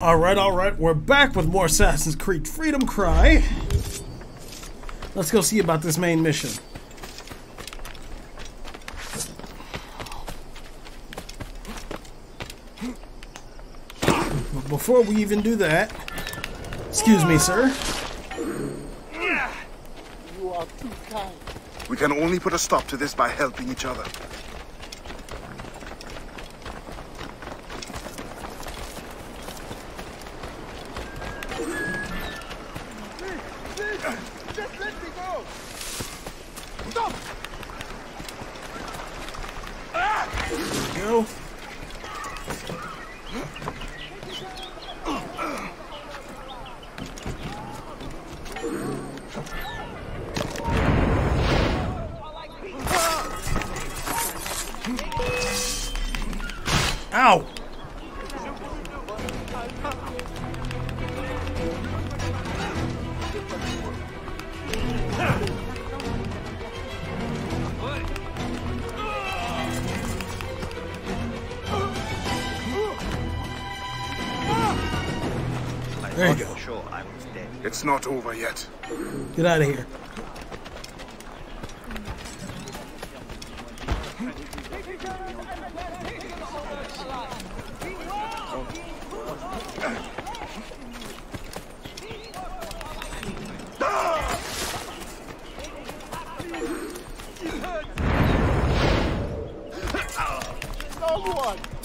Alright, alright, we're back with more Assassin's Creed Freedom Cry. Let's go see about this main mission. But before we even do that, excuse me, sir. You are too kind. We can only put a stop to this by helping each other. Not over yet. Get out of here.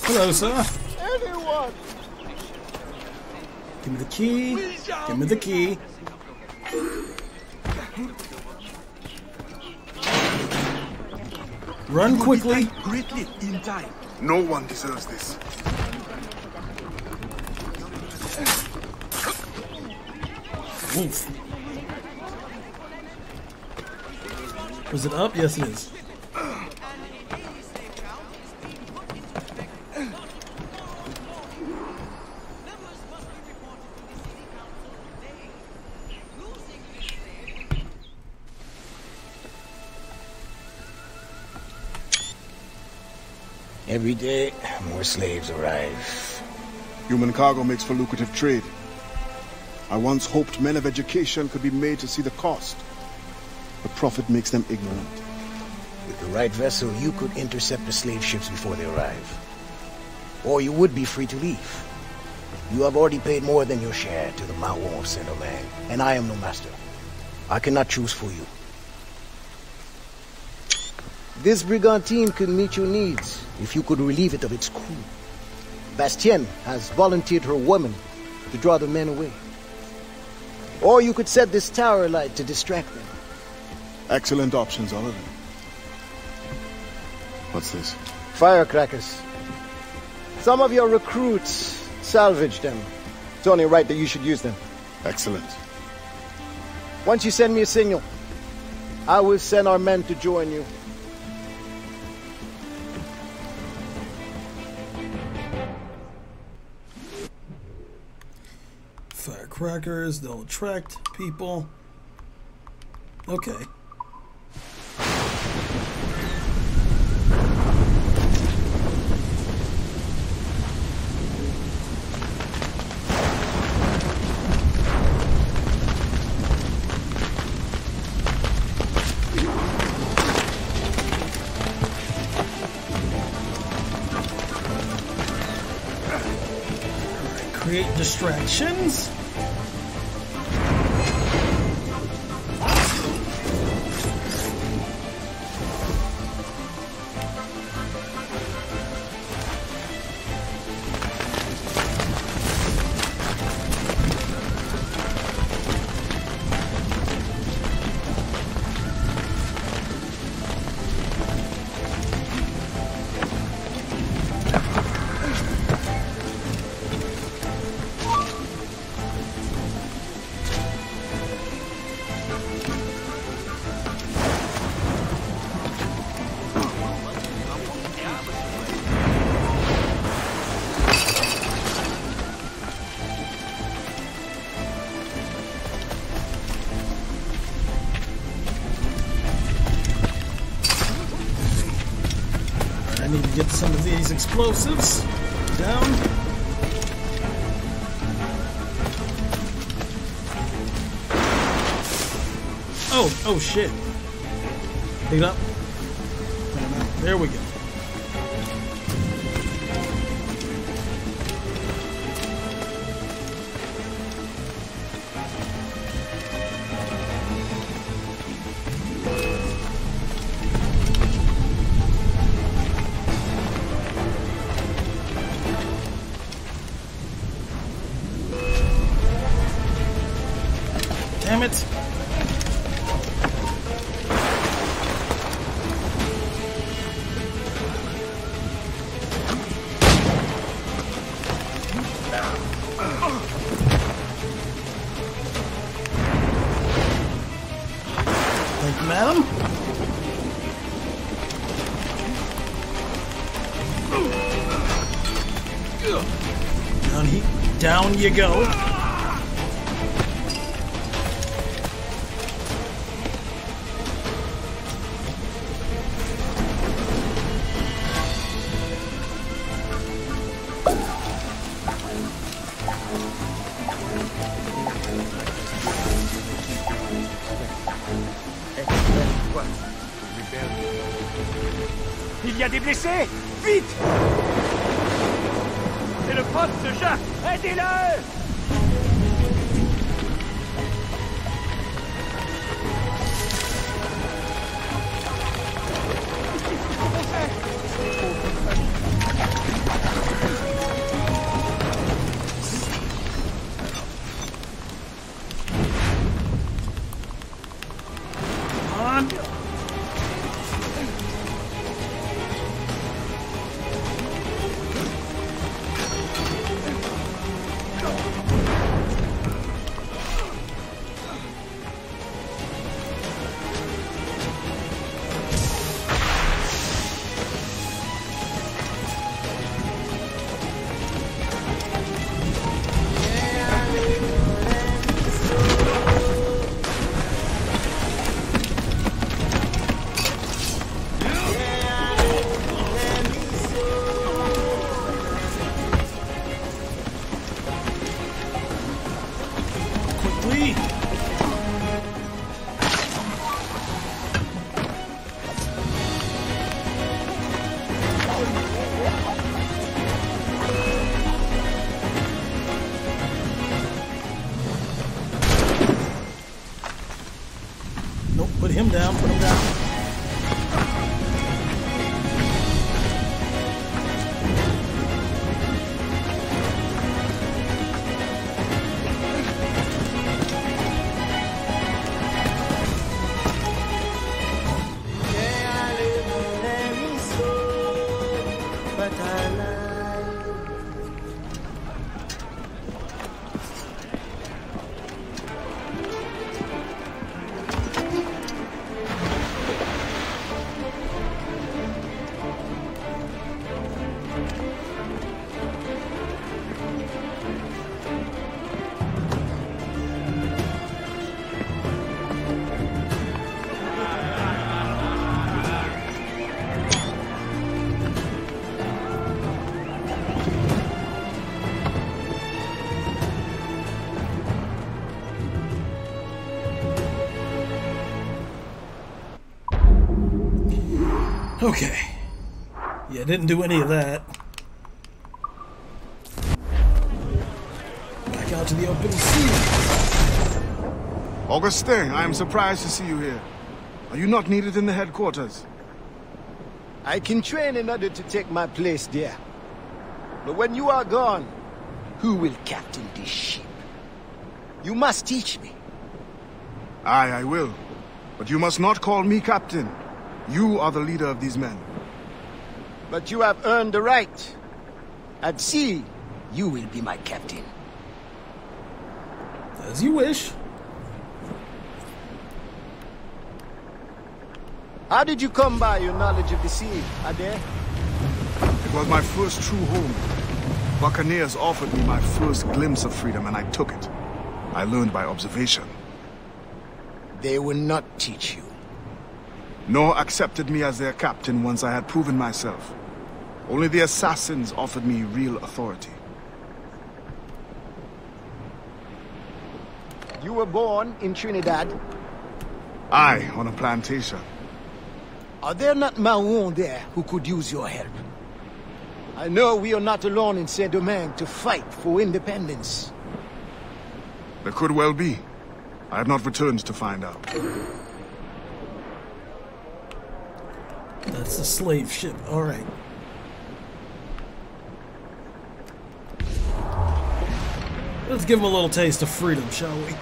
Hello, sir. Anyone! Give me the key. Give me the key. Run quickly. Greatly in time. No one deserves this. Oof. Was it up? Yes, it is. Every day, more slaves arrive. Human cargo makes for lucrative trade. I once hoped men of education could be made to see the cost. But profit makes them ignorant. With the right vessel, you could intercept the slave ships before they arrive. Or you would be free to leave. You have already paid more than your share to the Mawon of Saint-Domingue, and I am no master. I cannot choose for you. This brigantine could meet your needs if you could relieve it of its crew. Bastienne has volunteered her women to draw the men away. Or you could set this tower light to distract them. Excellent options, all of them. What's this? Firecrackers. Some of your recruits salvaged them. It's only right that you should use them. Excellent. Once you send me a signal, I will send our men to join you. Firecrackers, they'll attract people. Okay. Create distractions. explosives down. Oh, oh shit. Pick up. There we go. You go. Il y a des blessés. Vite c'est le pote de Jacques. Aidez-le! Yeah, didn't do any of that. Back out to the open sea. Augustin, I am surprised to see you here. Are you not needed in the headquarters? I can train another to take my place there. But when you are gone, who will captain this ship? You must teach me. Aye, I will. But you must not call me captain. You are the leader of these men. But you have earned the right. At sea, you will be my captain. As you wish. How did you come by your knowledge of the sea, Ade? It was my first true home. Buccaneers offered me my first glimpse of freedom, and I took it. I learned by observation. They will not teach you. Nor accepted me as their captain once I had proven myself. Only the assassins offered me real authority. You were born in Trinidad. I on a plantation. Are there not Maroon there who could use your help? I know we are not alone in Saint-Domingue to fight for independence. There could well be. I have not returned to find out. That's the slave ship. All right. Let's give him a little taste of freedom, shall we?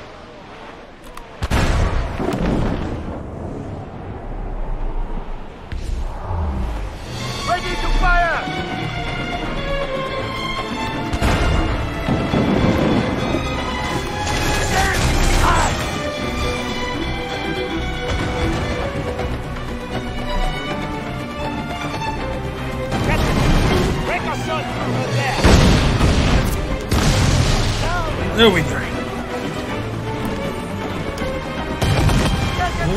There we go.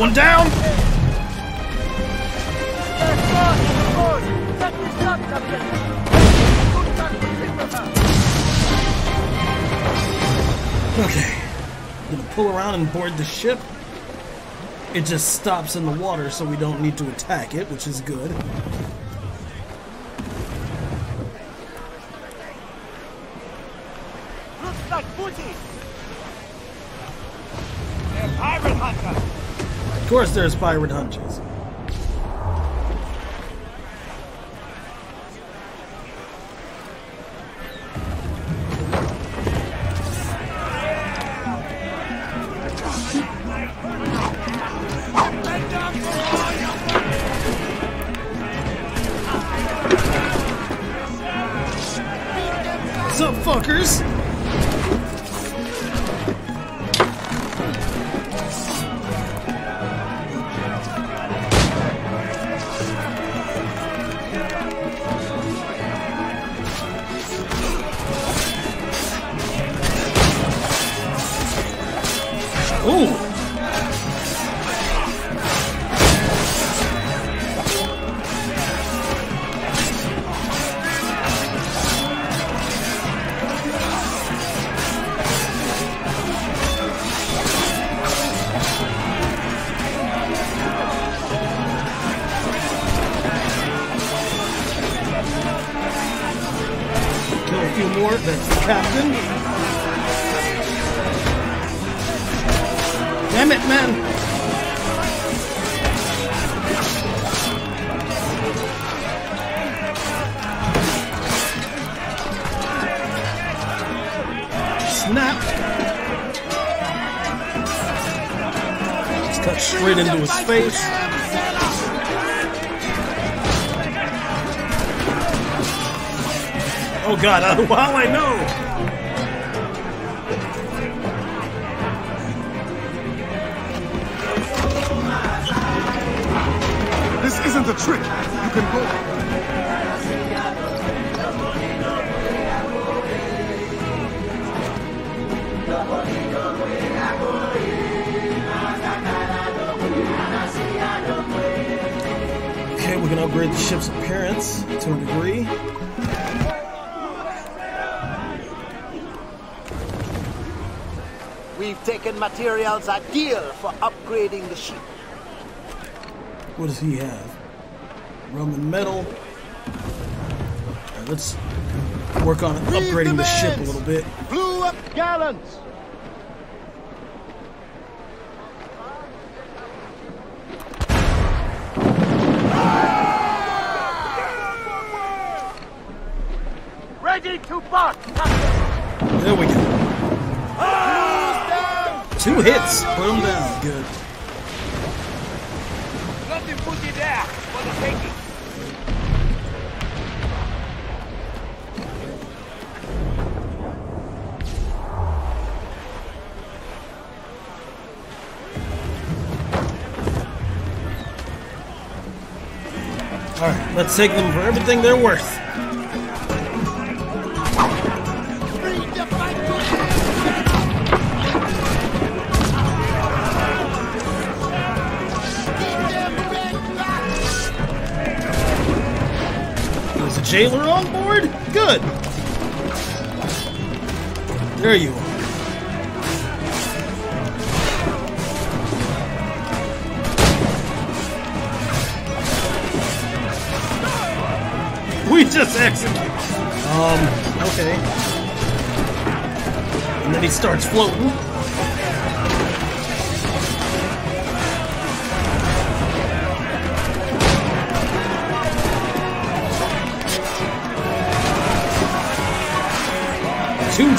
One down. Okay. Gonna pull around and board the ship. It just stops in the water, so we don't need to attack it, which is good. Looks like booty! They're pirate hunter! Of course, there's pirate hunters. Captain. Damn it, man. Snap. Just cut straight into his face. Oh god, uh, I know! This isn't a trick. You can go. Okay, we can upgrade the ship's appearance to a degree. Taken materials a deal for upgrading the ship. What does he have? Roman metal. Alright, let's work on upgrading the ship a little bit. Blew up gallants! Ready to bark! There we go. Two hits. Put him down. Good. Nothing booty there for the taking. Alright, let's take them for everything they're worth. jailer on board? Good. There you are. We just execute. Um, okay. And then he starts floating.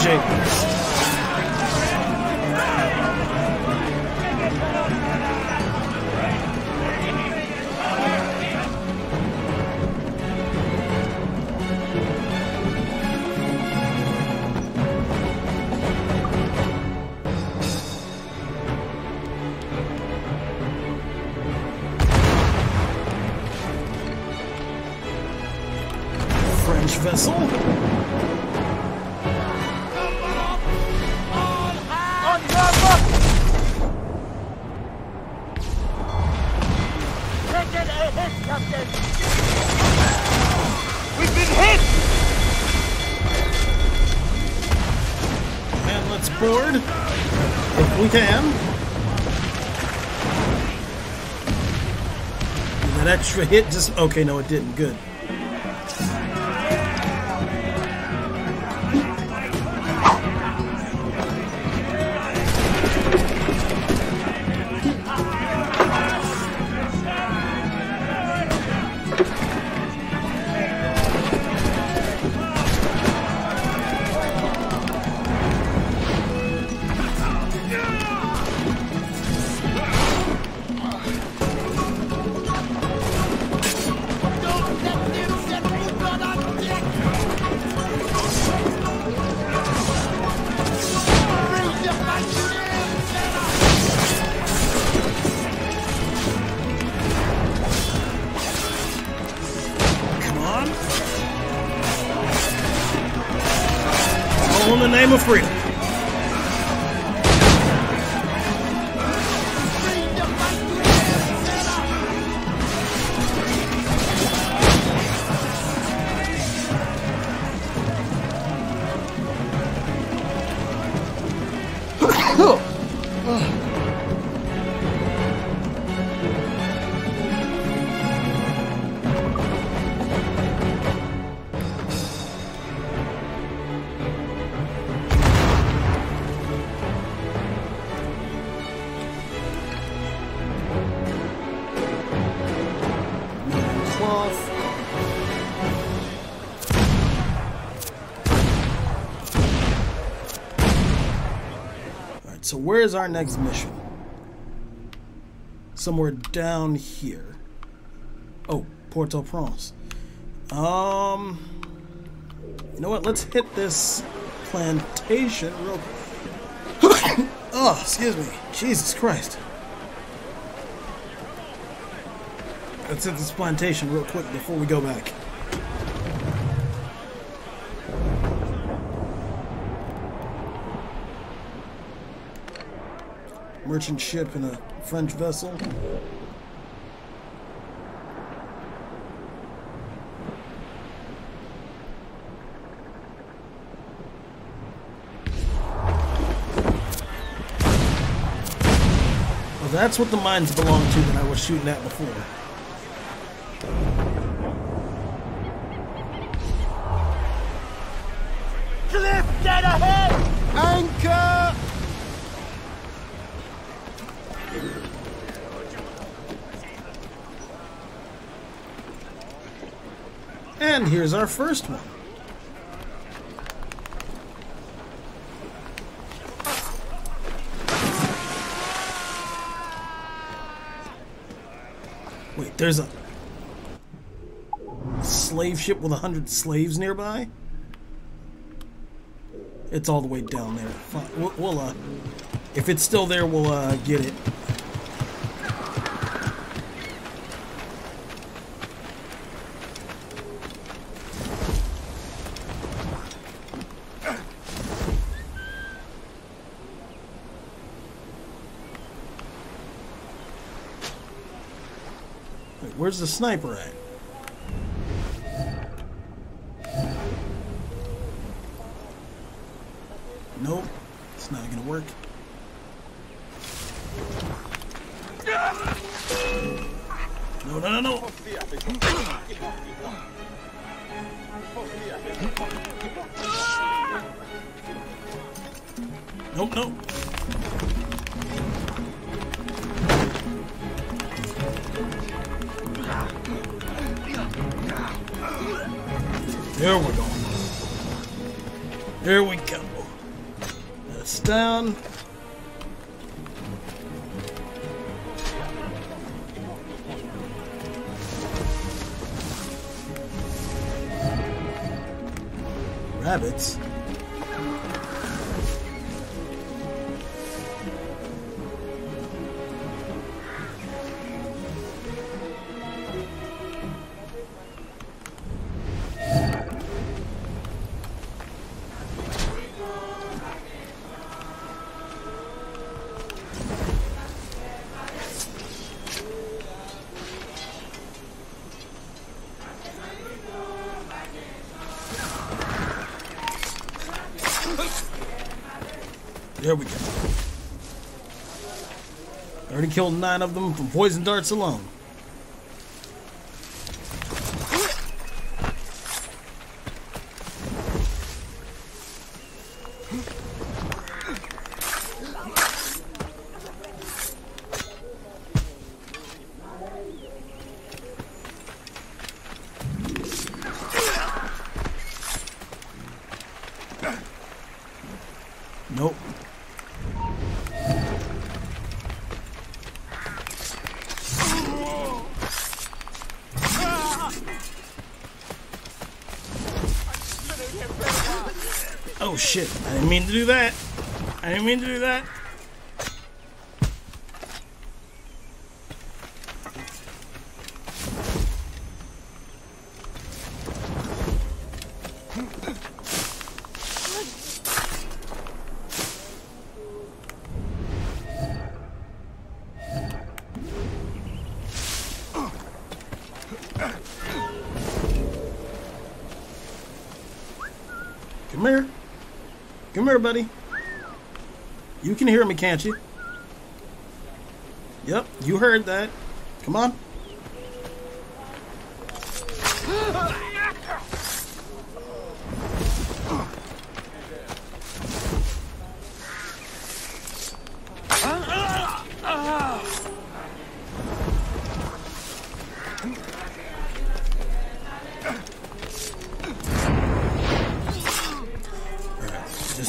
Two French vessel. Extra hit just. Okay, no, it didn't. Good. So where is our next mission? Somewhere down here. Oh, Port-au-Prince. Um, you know what? Let's hit this plantation real quick. oh, excuse me. Jesus Christ. Let's hit this plantation real quick before we go back. Merchant ship and a French vessel. Well, that's what the mines belong to that I was shooting at before. And here's our first one. Wait, there's a slave ship with a hundred slaves nearby? It's all the way down there. We'll uh, if it's still there, we'll uh, get it. Wait, where's the sniper at? There we go. That's down. Rabbits. Killed nine of them from poison darts alone. Nope. Oh shit, I didn't mean to do that. I didn't mean to do that. Come here, buddy. You can hear me, can't you? Yep, you heard that. Come on.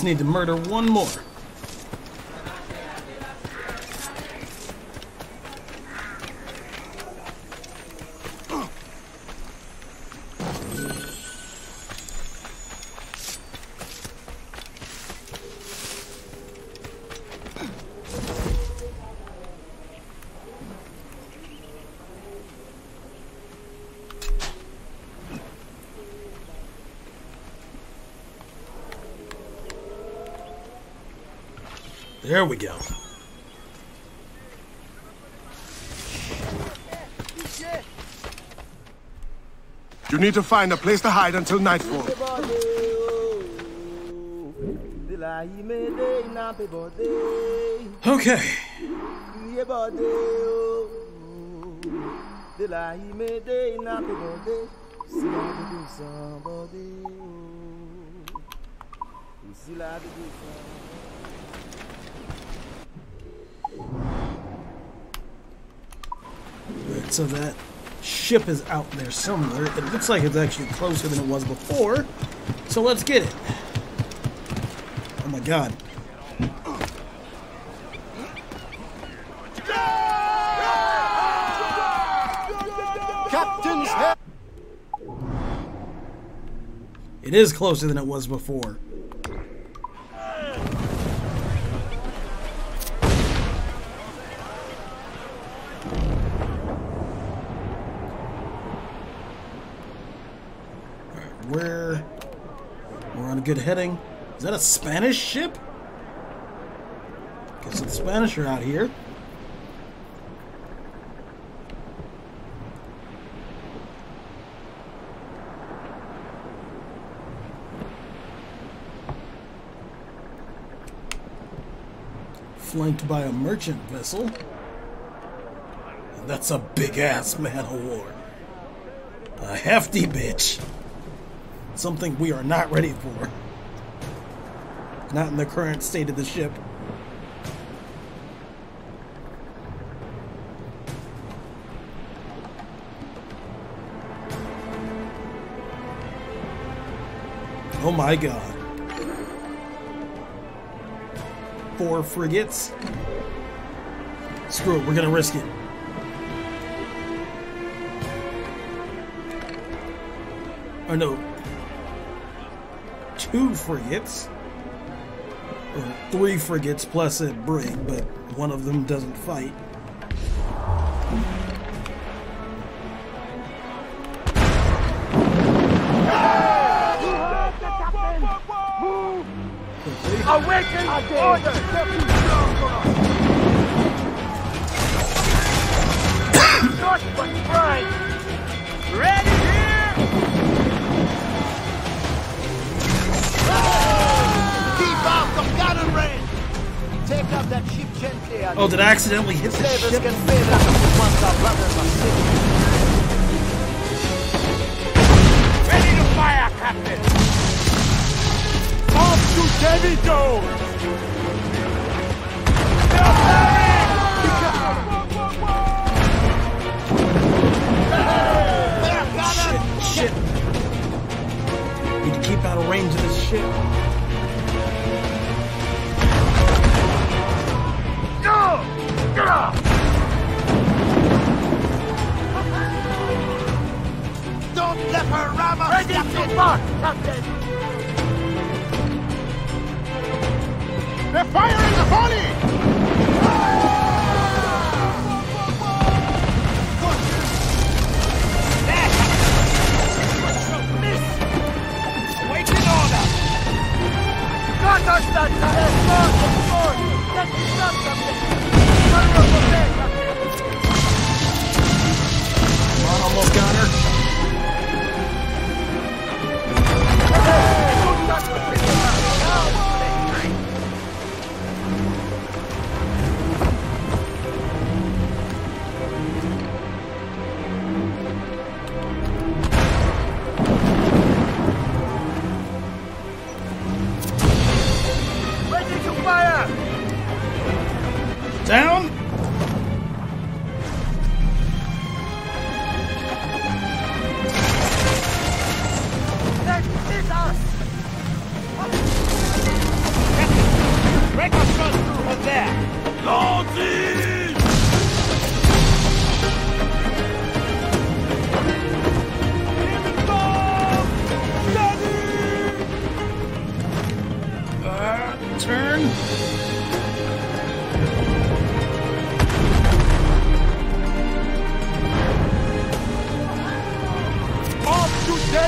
Need to murder one more. There we go. You need to find a place to hide until nightfall. Okay. So that ship is out there somewhere. It looks like it's actually closer than it was before. So let's get it. Oh my god. Captain's head. It is closer than it was before. good heading. Is that a Spanish ship? Guess the Spanish are out here. Flanked by a merchant vessel. And that's a big-ass man-of-war. A hefty bitch. Something we are not ready for. Not in the current state of the ship. Oh my god. Four frigates? Screw it, we're gonna risk it. Oh no. Two frigates? or three frigates plus a brig, but one of them doesn't fight. accidentally hit the ship. Ready to fire, Captain! Off to Davy Jones!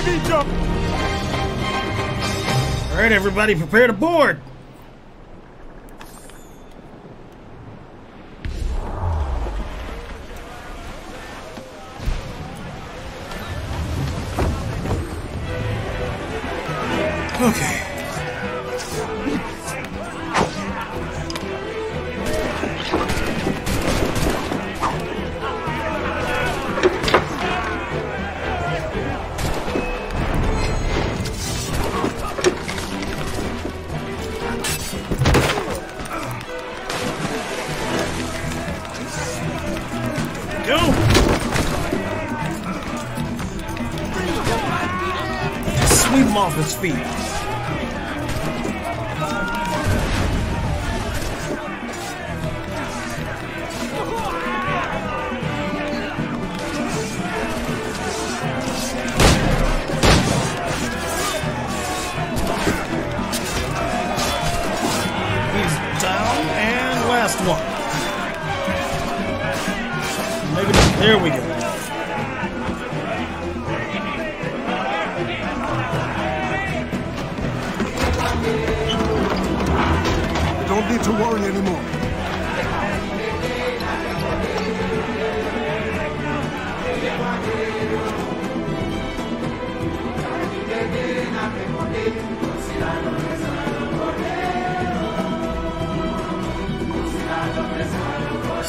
ski jump. All right, everybody, prepare to board.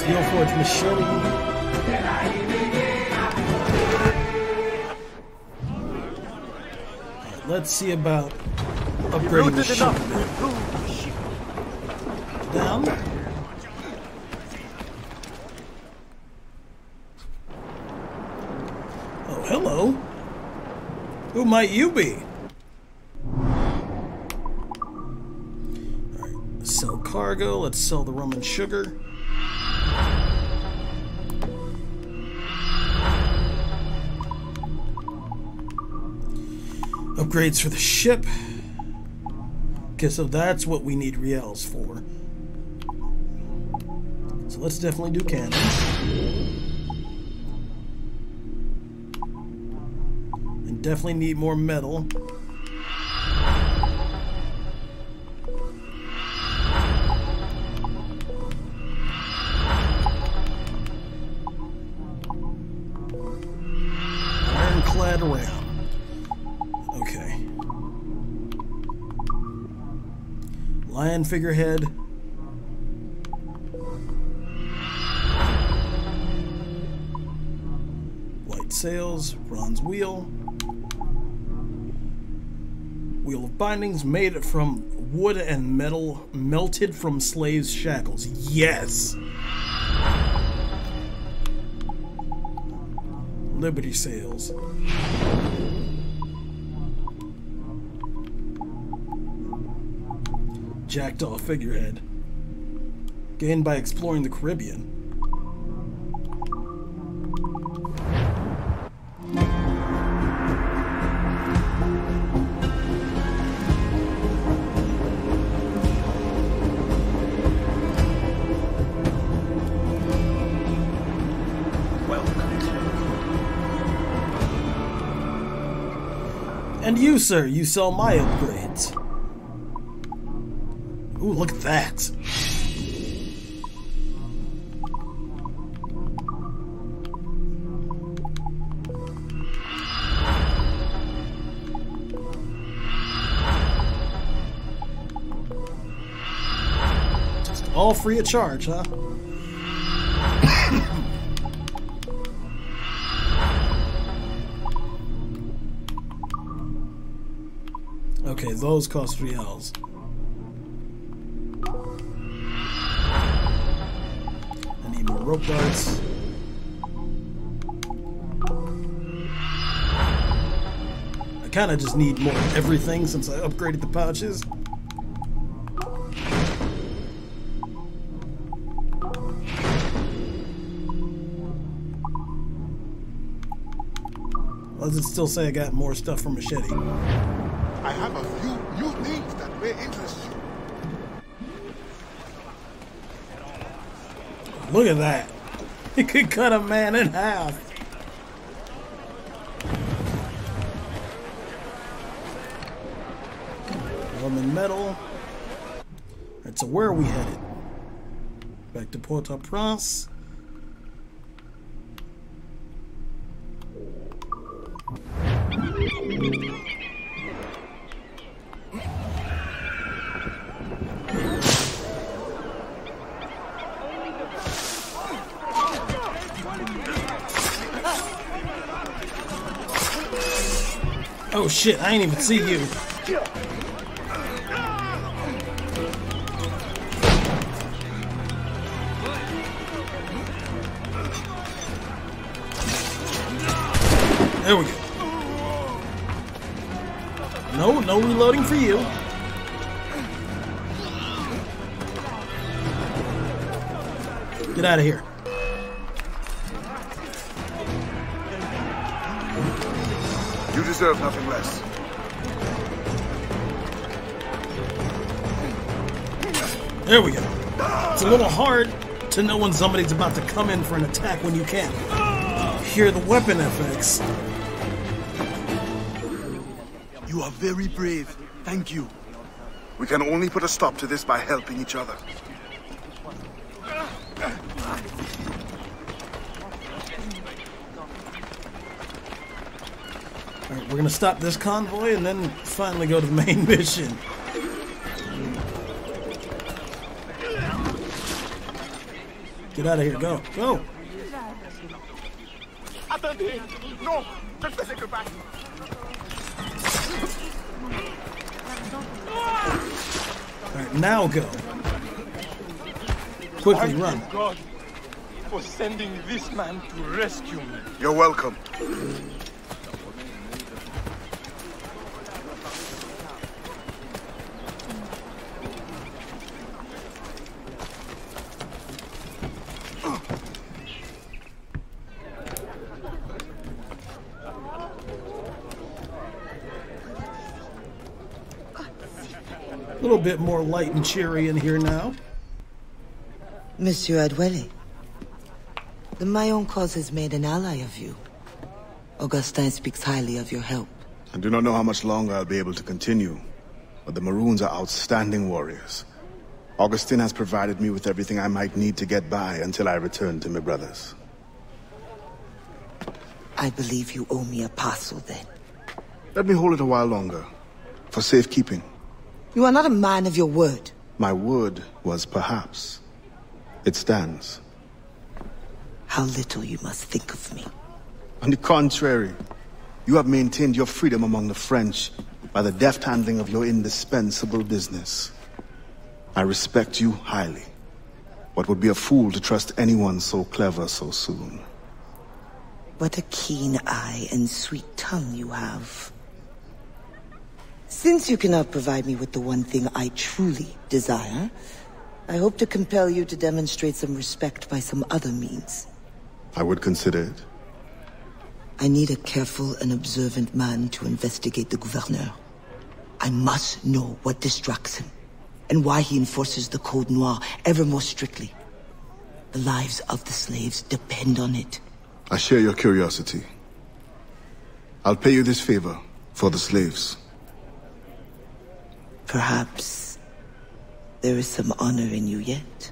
Steel Forge Machete. Let's see about upgrading the ship. Down. Oh, hello. Who might you be? Sell cargo. Let's sell the rum and sugar. Upgrades for the ship. Okay, so that's what we need reals for. So let's definitely do cannons. And definitely need more metal. Lion figurehead. White sails, bronze wheel. Wheel of bindings made from wood and metal melted from slaves' shackles. Yes! Liberty sails. Jackdaw figurehead. Gained by exploring the Caribbean. And you, sir, you sell my upgrades. Ooh, look at that. Just all free of charge, huh? okay, those cost reals. I darts. I kind of just need more of everything since I upgraded the pouches. Does it still say I got more stuff from Machete? I have a few new things that may interest you. Look at that. He could cut a man in half. Roman metal. Alright, so where are we headed? Back to Port-au-Prince. Shit, I ain't even see you. There we go. No, no reloading for you. Get out of here. Deserve nothing less. There we go. It's a little hard to know when somebody's about to come in for an attack when you can't hear the weapon effects. You are very brave. Thank you. We can only put a stop to this by helping each other. Alright, we're gonna stop this convoy and then finally go to the main mission. Get out of here, go, go! Attendez! Non! Je ne faisais que! Alright, now go. Quickly Thank run. God, for sending this man to rescue me. You're welcome. Little bit more light and cheery in here now. Monsieur Adéwalé, the Maroon cause has made an ally of you. Augustin speaks highly of your help. I do not know how much longer I'll be able to continue, but the Maroons are outstanding warriors. Augustin has provided me with everything I might need to get by until I return to my brothers. I believe you owe me a parcel then. Let me hold it a while longer, for safekeeping. You are not a man of your word. My word was perhaps. It stands. How little you must think of me. On the contrary, you have maintained your freedom among the French by the deft handling of your indispensable business. I respect you highly, but would be a fool to trust anyone so clever so soon. What a keen eye and sweet tongue you have. Since you cannot provide me with the one thing I truly desire, I hope to compel you to demonstrate some respect by some other means. I would consider it. I need a careful and observant man to investigate the gouverneur. I must know what distracts him, and why he enforces the Code Noir ever more strictly. The lives of the slaves depend on it. I share your curiosity. I'll pay you this favor for the slaves. Perhaps there is some honor in you yet.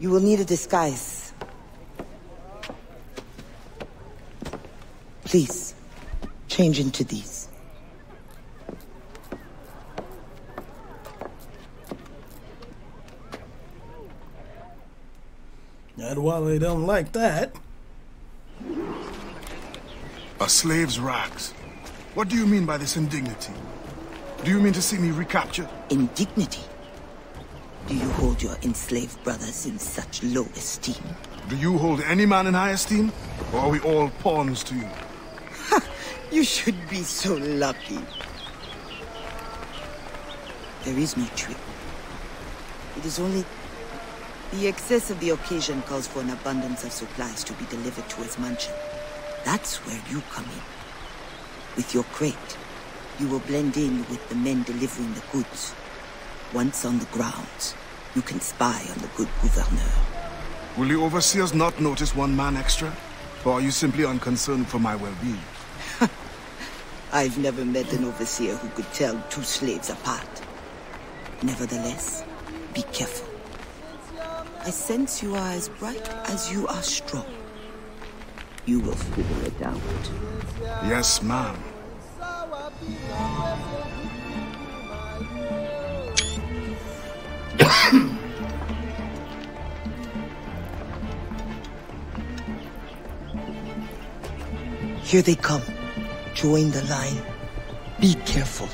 You will need a disguise. Please, change into these. And while they don't like that, A slave's rags. What do you mean by this indignity? Do you mean to see me recaptured? Indignity. Do you hold your enslaved brothers in such low esteem? Do you hold any man in high esteem? Or are we all pawns to you? You should be so lucky. There is no trick. It is only... The excess of the occasion calls for an abundance of supplies to be delivered to his mansion. That's where you come in. With your crate, you will blend in with the men delivering the goods. Once on the grounds, you can spy on the good gouverneur. Will the overseers not notice one man extra? Or are you simply unconcerned for my well-being? I've never met an overseer who could tell two slaves apart. Nevertheless, be careful. I sense you are as bright as you are strong. You will figure it out. Yes, ma'am. Here they come. Join the line. Be careful.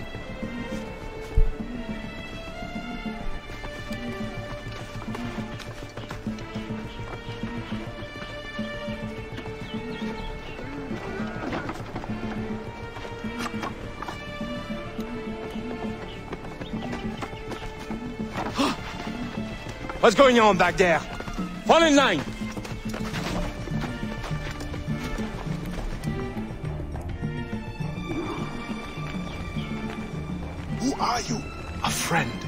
What's going on back there? Fall in line. Who are you? A friend.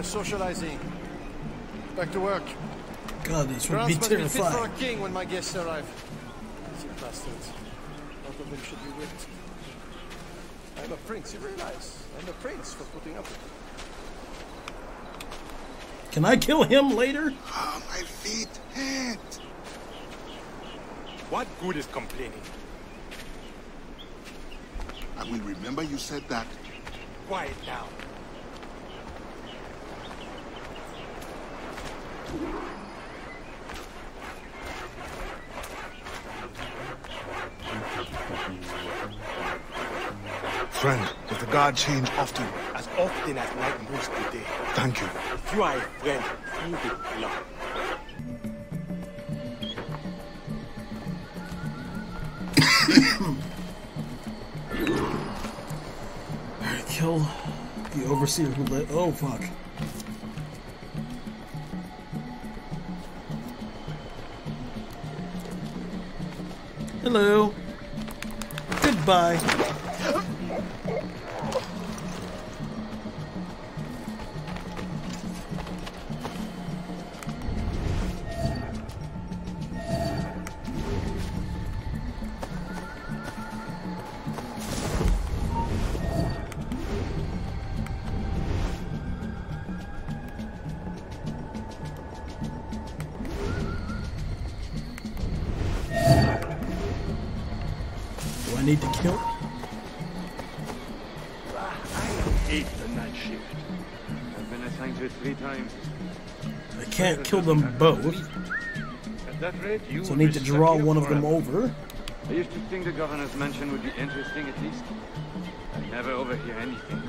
Uh, socializing. Back to work. God, this would Grounds be must be fit for a king when my guests arrive. These bastards. Both of them should be whipped. I'm a prince, you realize? I'm a prince for putting up with it. Can I kill him later? Ah, my feet hurt. What good is complaining? I will remember you said that. Quiet now. Friend, does the guard change often? As often as night moves today. Thank you. If you are a friend, you the blood. Alright, kill the overseer who let. Oh, fuck. Hello. Goodbye. Kill them both, so I need to draw one of them over. I used to think the governor's mansion would be interesting at least. I never overhear anything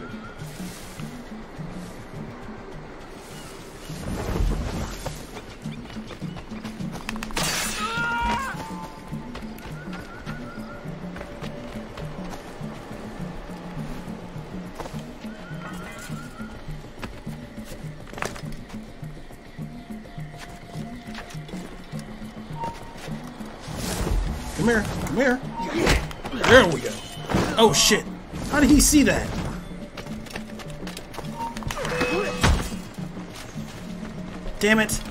Come here, come here. There we go. Oh shit. How did he see that? Damn it.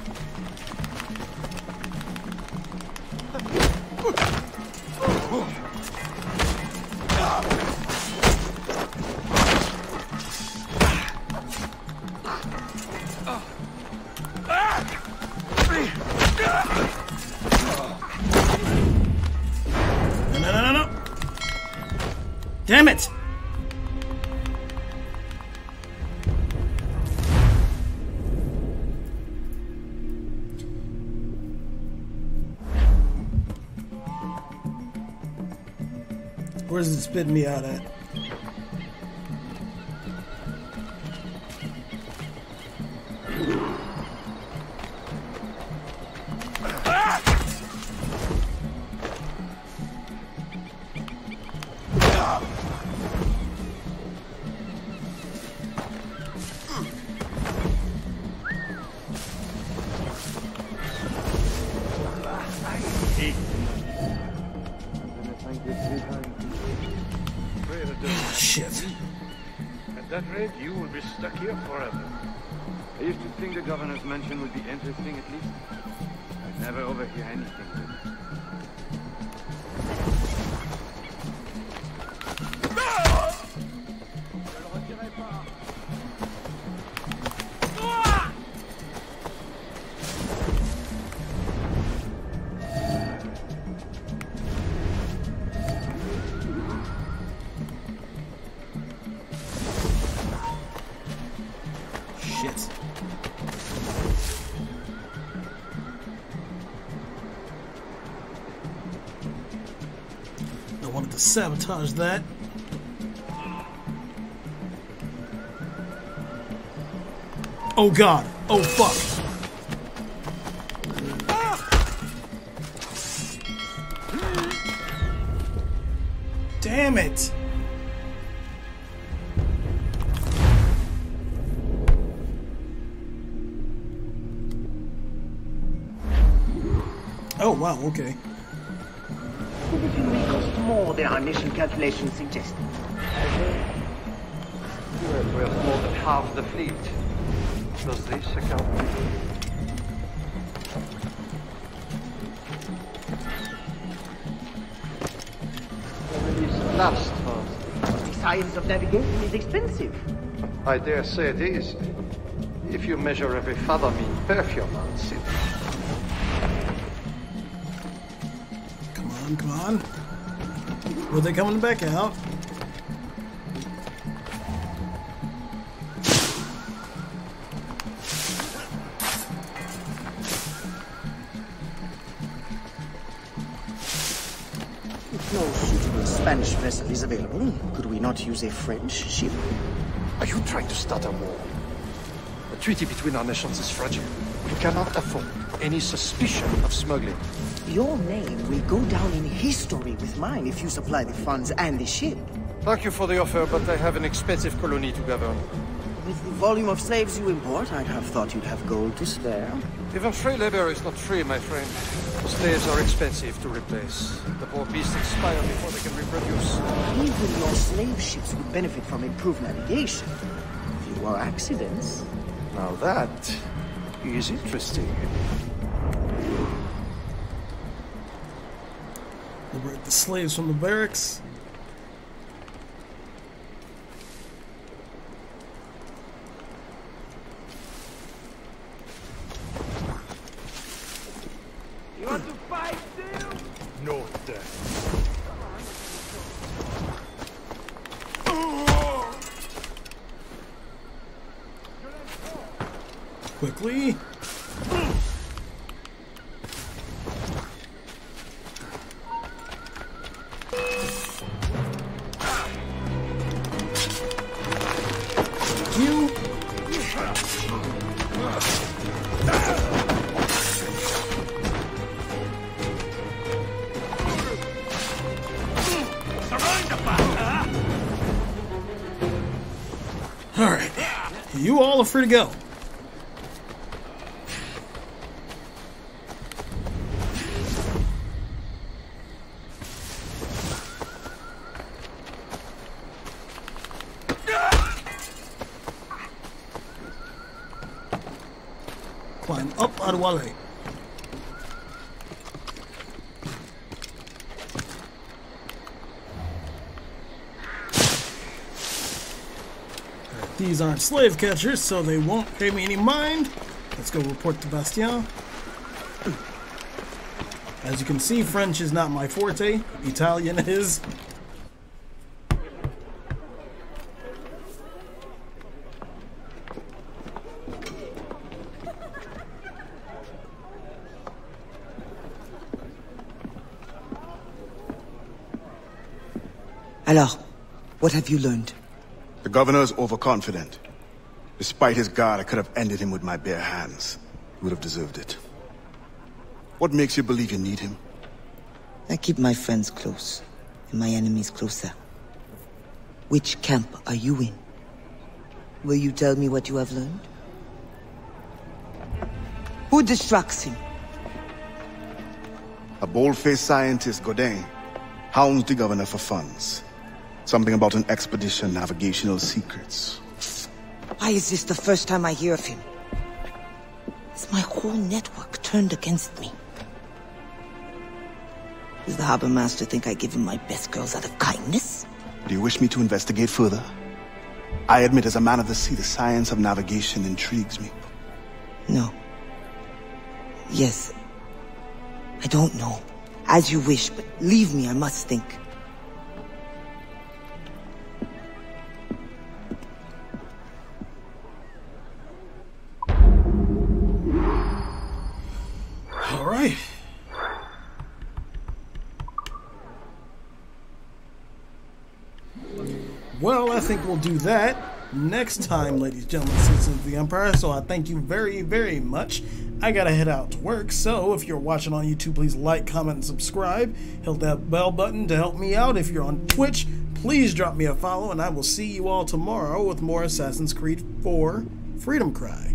Where's it spitting me out at? Mansion would be interesting at least. I'd never overhear anything sabotage that. Oh god. Oh fuck. Ah! Damn it. Oh wow, okay. Initial calculations suggested. We have more than half the fleet. Does this account? last fast. The science of navigation is expensive. I dare say it is. If you measure every fathom in performance, it... Come on, come on. Were they coming back out? If no suitable Spanish vessel is available, could we not use a French ship? Are you trying to start a war? The treaty between our nations is fragile. We cannot afford any suspicion of smuggling. Your name will go down in history with mine if you supply the funds and the ship. Thank you for the offer, but I have an expensive colony to govern. With the volume of slaves you import, I'd have thought you'd have gold to spare. Even free labor is not free, my friend. Slaves are expensive to replace. The poor beasts expire before they can reproduce. Even your slave ships would benefit from improved navigation. Fewer accidents. Now that is interesting. The slaves from the barracks. You. All right, you all are free to go. These aren't slave catchers, so they won't pay me any mind. Let's go report to Bastienne. As you can see, French is not my forte. Italian is. Alors, what have you learned? The governor is overconfident. Despite his guard, I could have ended him with my bare hands. He would have deserved it. What makes you believe you need him? I keep my friends close, and my enemies closer. Which camp are you in? Will you tell me what you have learned? Who distracts him? A bold-faced scientist, Godin, hounds the governor for funds. Something about an expedition, navigational secrets. Why is this the first time I hear of him? Is my whole network turned against me? Does the harbor master think I give him my best girls out of kindness? Do you wish me to investigate further? I admit as a man of the sea, the science of navigation intrigues me. No. Yes. I don't know. As you wish, but leave me, I must think. Do that next time, ladies, and gentlemen, citizens of the Empire. So I thank you very, very much. I gotta head out to work, so if you're watching on YouTube, please like, comment, and subscribe. Hit that bell button to help me out. If you're on Twitch, please drop me a follow, and I will see you all tomorrow with more Assassin's Creed 4 Freedom Cry.